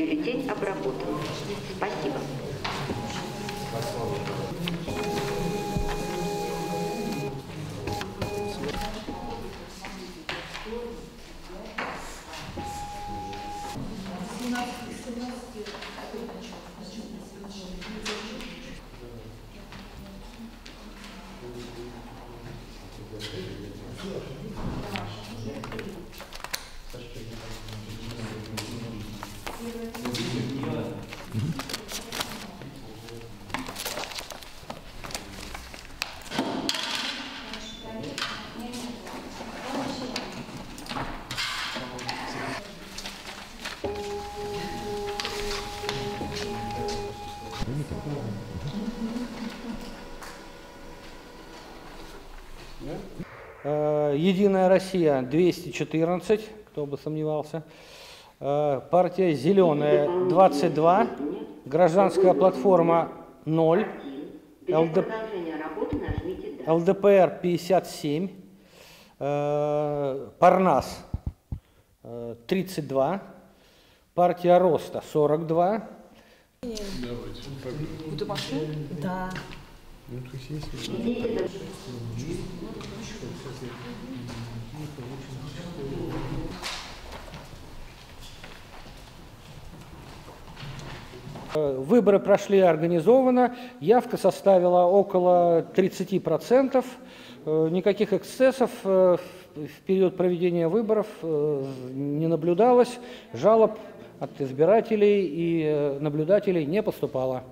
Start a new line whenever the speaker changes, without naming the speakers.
бюллетень обработан. Спасибо.
Э, Единая Россия 214, кто бы сомневался. Э, Партия Зеленая 22, Гражданская платформа 0,
Для
ЛД
«Да».
ЛДПР 57, э, Парнас э, 32, Партия Роста 42,
Да.
Идите до
Э, Выборы прошли организованно, явка составила около 30%, Э, никаких эксцессов э, в период проведения выборов э, не наблюдалось, жалоб от избирателей и э, наблюдателей не поступало.